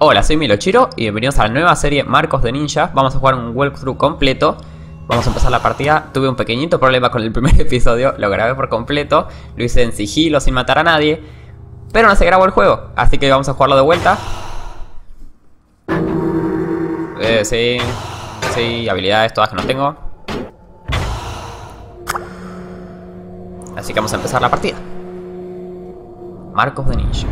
Hola, soy Milochiro y bienvenidos a la nueva serie Marcos de Ninja. Vamos a jugar un walkthrough completo. Vamos a empezar la partida. Tuve un pequeñito problema con el primer episodio, lo grabé por completo, lo hice en sigilo sin matar a nadie, pero no se grabó el juego, así que vamos a jugarlo de vuelta. Eh, sí, sí, habilidades todas que no tengo. Así que vamos a empezar la partida. Marcos de Ninja.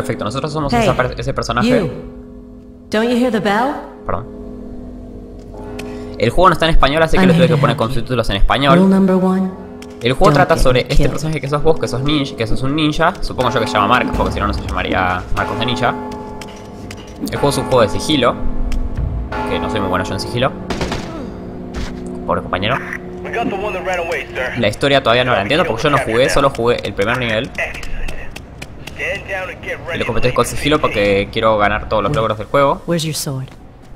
Perfecto, nosotros somos Hey, esa per- ese personaje. You. Don't you hear the bell? Perdón. El juego no está en español, así que lo tuve que poner con subtítulos en español. El juego Don't trata sobre este killed. personaje que sos vos, que sos ninja, que sos un ninja. Supongo yo que se llama Mark, porque si no, no se llamaría Marcos de Ninja. El juego es un juego de sigilo. Que no soy muy bueno yo en sigilo. Pobre compañero. La historia todavía no la entiendo porque yo no jugué, solo jugué el primer nivel. Y lo completé con sigilo porque quiero ganar todos los logros del juego.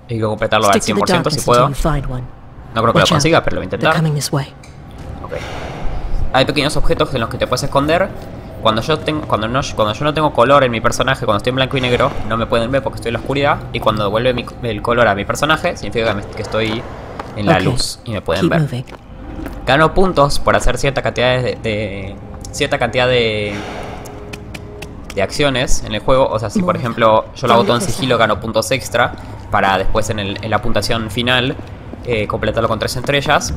Y quiero completarlo al Stick to the 100% si puedo. No creo que lo consiga, pero lo voy a intentar. coming this way. Ok. Hay pequeños objetos en los que te puedes esconder. Cuando yo, tengo, cuando, no, cuando yo no tengo color en mi personaje, cuando estoy en blanco y negro, no me pueden ver porque estoy en la oscuridad. Y cuando devuelve mi- el color a mi personaje, significa que, estoy en la Okay. luz y me pueden Keep ver. moving. Gano puntos por hacer cierta cantidad de, de- cierta cantidad de de acciones en el juego. O sea, si por ejemplo yo lo hago todo en sigilo, gano puntos extra para después en, el- en la puntuación final eh, completarlo con tres estrellas.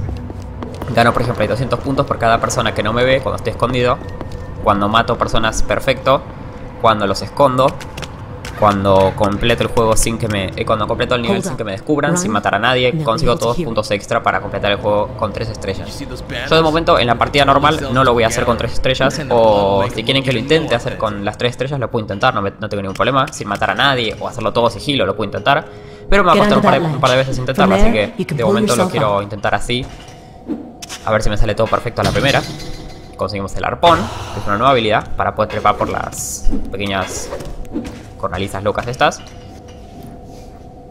Gano, por ejemplo, hay 200 puntos por cada persona que no me ve cuando estoy escondido. Cuando mato personas, perfecto. Cuando los escondo. Cuando completo el juego sin que me. eh, cuando completo el nivel sin que me descubran, sin matar a nadie, consigo todos puntos extra para completar el juego con tres estrellas. Yo de momento en la partida normal no lo voy a hacer con tres estrellas. O si quieren que lo intente hacer con las tres estrellas, lo puedo intentar, no, me- no tengo ningún problema. Sin matar a nadie o hacerlo todo sigilo, lo puedo intentar. Pero me va a costar un par, de, un par de veces intentarlo, así que de momento lo quiero intentar así. A ver si me sale todo perfecto a la primera. Conseguimos el arpón, que es una nueva habilidad para poder trepar por las pequeñas cornalizas locas estas.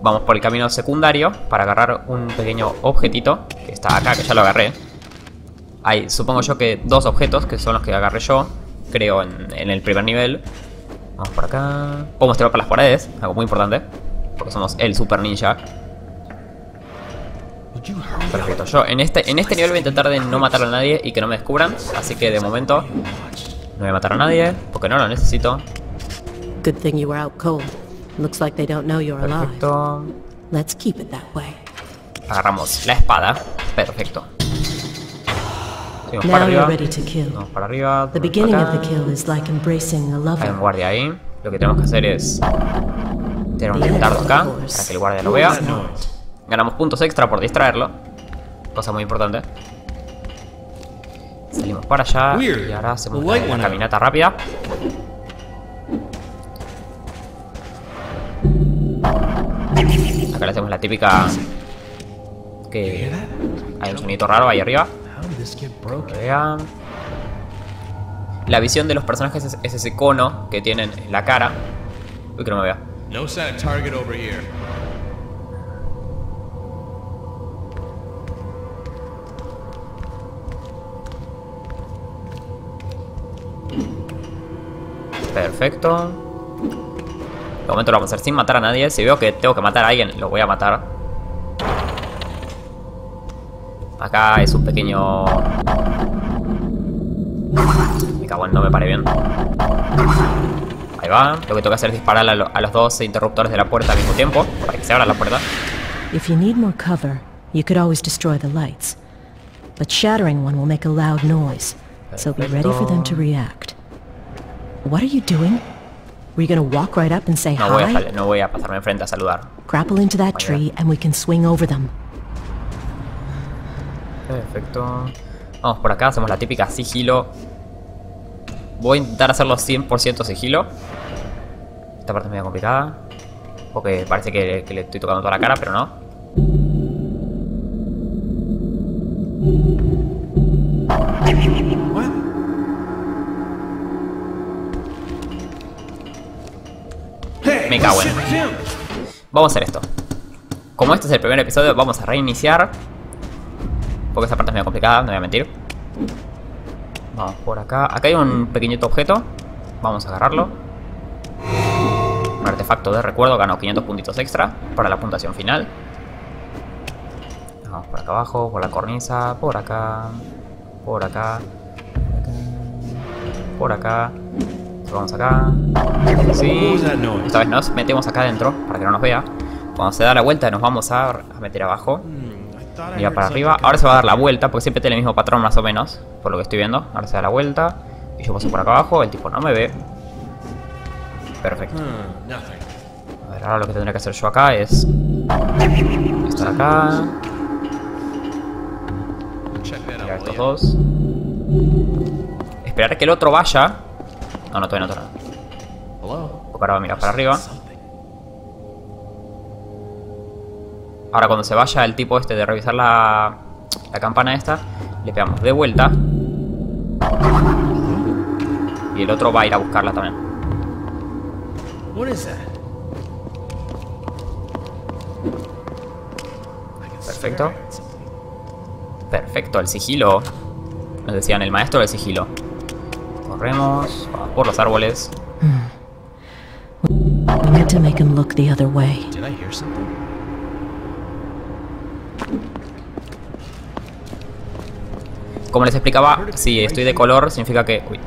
Vamos por el camino secundario para agarrar un pequeño objetito que está acá, que ya lo agarré. Hay, supongo yo que dos objetos que son los que agarré yo, creo, en, el primer nivel. Vamos por acá. Podemos tirar por las paredes, algo muy importante, porque somos el super ninja. Perfecto, yo en este, en este nivel voy a intentar de no matar a nadie y que no me descubran, así que de momento no voy a matar a nadie, porque no lo necesito. Good thing you were out cold. Looks like they don't know you're alive. Perfecto. Let's keep it that way. Agarramos la espada, perfecto. Seguimos para Now you're arriba. ready to kill. Vamos para arriba. The beginning para of the kill is like embracing a Hay un lover. guardia ahí. Lo que tenemos que hacer es tener un petardo acá para que el guardia lo vea. Ganamos puntos extra por distraerlo. Cosa muy importante. Salimos para allá y ahora hacemos out. caminata rápida. Acá le hacemos la típica que hay un sonido raro ahí arriba. Vean. La visión de los personajes es, es ese cono que tienen en la cara. Uy, que no me vea. No sign of target over here. Perfecto. De momento lo vamos a hacer sin matar a nadie. Si veo que tengo que matar a alguien, lo voy a matar. Acá es un pequeño... Me cago en, no me paré bien. Ahí va. Lo que tengo que hacer es disparar a, lo- a los dos interruptores de la puerta al mismo tiempo. Para que se abra la puerta. If you need more cover, you could always destroy the lights. But shattering one will make a loud noise, so be ready for them to react. What are you doing? Were you gonna walk right up and say No voy, a, no voy a pasarme enfrente a saludar. Grapple into that Vaya. tree and we can swing over them. Perfecto. Vamos por acá, hacemos la típica sigilo. Voy a intentar hacerlo 100% sigilo. Esta parte es medio complicada. Porque parece que, que le estoy tocando toda la cara, pero no. Me cago en-. Vamos a hacer esto. Como este es el primer episodio, vamos a reiniciar. Porque esta parte es medio complicada, no voy a mentir. Vamos por acá. Acá hay un pequeñito objeto. Vamos a agarrarlo. Un artefacto de recuerdo, ganó 500 puntitos extra para la puntuación final. Vamos por acá abajo, por la cornisa, por acá, por acá, por acá. Vamos acá. Sí. Esta vez nos metemos acá adentro para que no nos vea. Cuando se da la vuelta nos vamos a, a meter abajo. I Mira para arriba. Ahora se va a dar la vuelta porque siempre tiene el mismo patrón más o menos. Por lo que estoy viendo. Ahora se da la vuelta. Y yo paso por acá abajo. El tipo no me ve. Perfecto. Nothing. A ver, ahora lo que tendré que hacer yo acá es... Estar acá. Out. estos dos. Esperar que el otro vaya. No, no, todavía no, todavía no. Porque ahora va a mirar para arriba. Ahora cuando se vaya el tipo este de revisar la, la campana esta, le pegamos de vuelta. Y el otro va a ir a buscarla también. Perfecto. Perfecto, el sigilo. Nos decían el maestro del sigilo. Corremos, vamos por los árboles. We need to make him look the other way. Did I hear something? Como les explicaba, si estoy de color significa que... uy.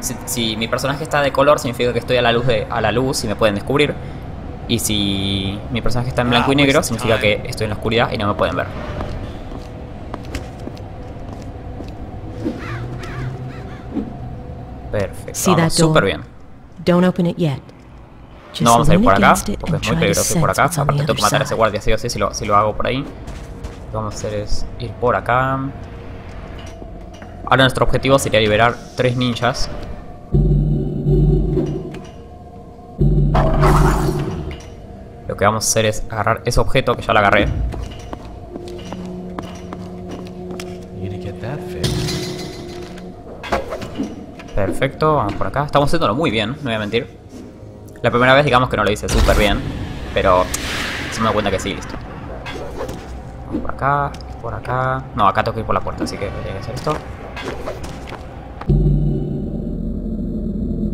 Si, si mi personaje está de color significa que estoy a la luz de, a la luz y me pueden descubrir. Y si mi personaje está en blanco y negro significa que estoy en la oscuridad y no me pueden ver. Perfecto, See vamos that door? súper bien. Don't open it yet. Just No vamos a ir por acá, porque es muy peligroso ir por acá. Aparte tengo que matar a ese guardia sí o sí si lo, si lo hago por ahí. Lo que vamos a hacer es ir por acá. Ahora nuestro objetivo sería liberar tres ninjas. Lo que vamos a hacer es agarrar ese objeto que ya lo agarré. Perfecto, vamos por acá. Estamos haciéndolo muy bien, no voy a mentir. La primera vez digamos que no lo hice súper bien, pero se me da cuenta que sí, listo. Vamos por acá, por acá. No, acá tengo que ir por la puerta, así que voy a hacer esto.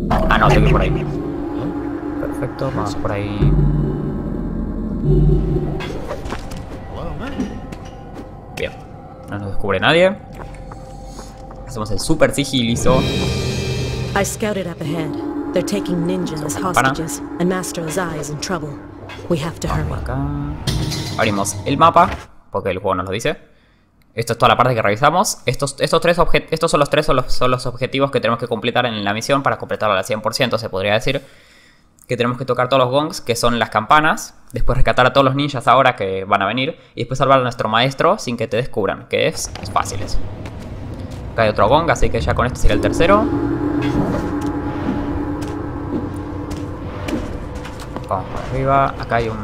Ah, no, tengo que ir por ahí. Perfecto, vamos por ahí. Bien, no nos descubre nadie. Hacemos el super sigilizo. I scouted up ahead. They're taking ninjas as hostages, and Master Ozai is in trouble. We have to hurry. acá. Abrimos el mapa, porque el juego nos lo dice. Esto es toda la parte que revisamos. Estos, estos, tres estos son los tres son los, son los objetivos que tenemos que completar en la misión para completarla al 100%, se podría decir. Que tenemos que tocar todos los gongs, que son las campanas. Después rescatar a todos los ninjas ahora que van a venir. Y después salvar a nuestro maestro sin que te descubran, que es, es fácil eso. Acá hay otro gong, así que ya con este sería el tercero. Vamos por arriba. Acá hay un.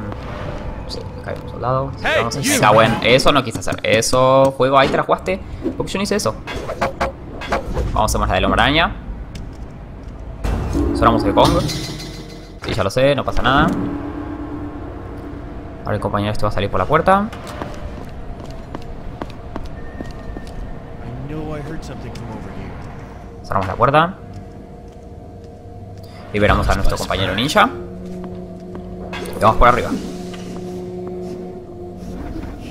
Sí, acá hay un soldado. Hey, Vamos a cago en- Eso no quise hacer. Eso, juego, ahí te la jugaste. ¿Por qué yo no hice eso? Vamos a hacer más la de la hombre araña. Sonamos el Kong. Sí, ya lo sé, no pasa nada. Ahora el compañero este va a salir por la puerta. I know I heard something come over here. Cerramos la puerta. Liberamos a nuestro compañero ninja. Y vamos por arriba.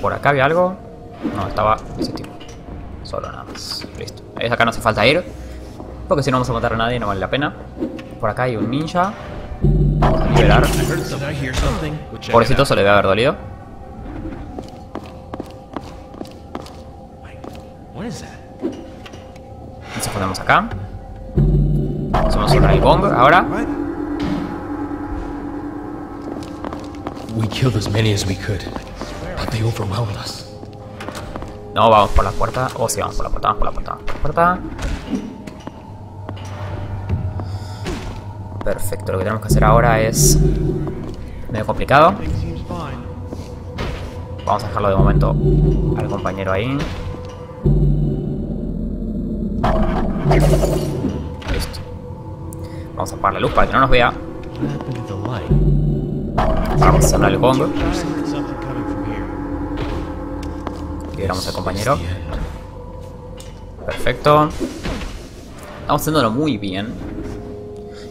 Por acá había algo. No, estaba ese tipo. Solo nada más. Listo. Ahí acá no hace falta ir. Porque si no vamos a matar a nadie, no vale la pena. Por acá hay un ninja. Vamos a liberar. Pobrecito se le debe haber dolido. Nos escondemos acá. Vamos a Raibong ahora. No, vamos por la puerta. Oh, sí, vamos por la puerta, vamos por la puerta, vamos por la puerta. Perfecto, lo que tenemos que hacer ahora es medio complicado. Vamos a dejarlo de momento al compañero ahí. Apagar la luz para que no nos vea. Vamos a sonar el gong. Liberamos al compañero. Perfecto. Estamos haciéndolo muy bien.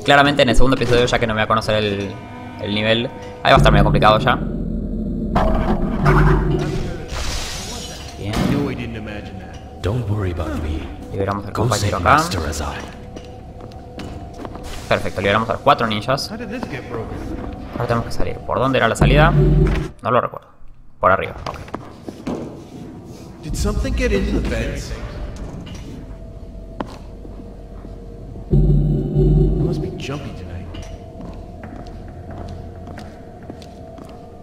Claramente en el segundo episodio, ya que no me voy a conocer el, el nivel, ahí va a estar medio complicado ya. Bien. Liberamos al compañero acá. Perfecto, liberamos a los cuatro ninjas. Ahora tenemos que salir. ¿Por dónde era la salida? No lo recuerdo. Por arriba, ok.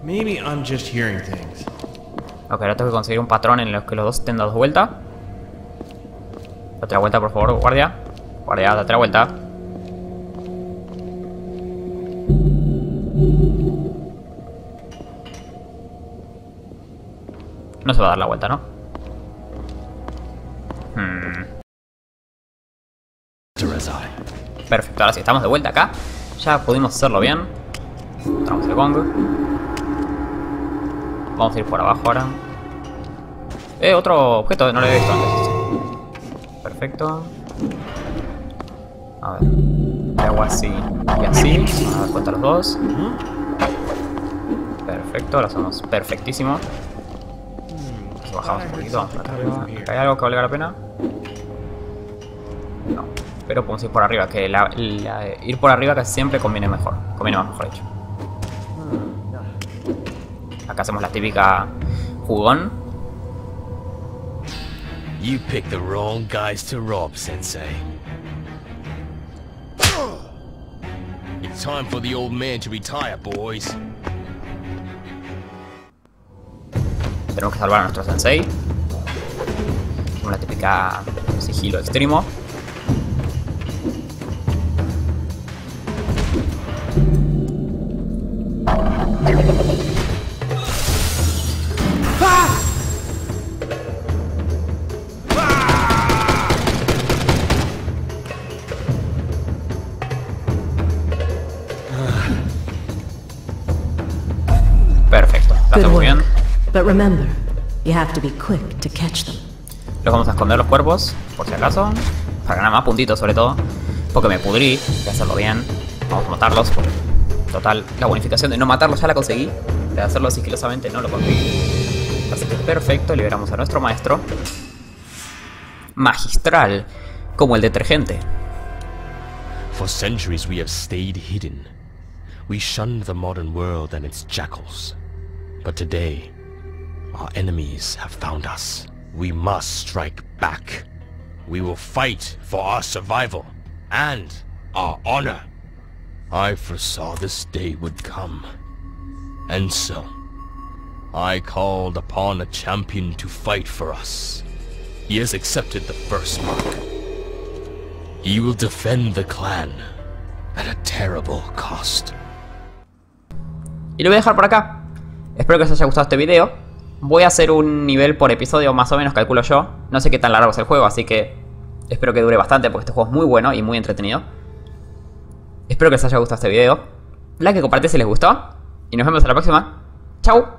Maybe I'm just hearing things. Ok, ahora tengo que conseguir un patrón en los que los dos estén dados vuelta. Otra vuelta, por favor, guardia. Guardia, date la vuelta. No se va a dar la vuelta, ¿no? Hmm. Perfecto, ahora sí, estamos de vuelta acá. Ya pudimos hacerlo bien. Entramos el gong. Vamos a ir por abajo ahora. Eh, otro objeto, no lo he visto antes. Perfecto. A ver. Hago así y así. A dar cuenta los dos. Perfecto, lo hacemos perfectísimo bajamos un poquito. ¿Hay algo que valga la pena? No. Pero podemos ir por arriba, que ir por arriba casi siempre conviene mejor. Conviene más, mejor dicho. Acá hacemos la típica jugón. You picked the wrong guys to rob, Sensei. It's time for the old man to retire, boys. Tenemos que salvar a nuestro sensei. La típica sigilo extremo. Remember, you have to be quick to catch them. Los vamos a esconder los cuerpos, por si acaso. Para ganar más puntitos sobre todo. Porque me pudrí de hacerlo bien. Vamos a matarlos. total, la bonificación de no matarlos ya la conseguí. De hacerlo sigilosamente no lo conseguí. Así que perfecto, liberamos a nuestro maestro. Magistral, como el detergente. For centuries we have stayed hidden. We shunned the modern world and its jackals. But today, Our enemies have found us. We must strike back. We will fight for our survival and our honor. I foresaw this day would come. And so, I called upon a champion to fight for us. He has accepted the first mark. He will defend the clan at a terrible cost. Y lo voy a dejar por acá. Espero que os haya gustado este video. Voy a hacer un nivel por episodio, más o menos, calculo yo. No sé qué tan largo es el juego, así que espero que dure bastante, porque este juego es muy bueno y muy entretenido. Espero que les haya gustado este video. Like y compartir si les gustó. Y nos vemos en la próxima. ¡Chao!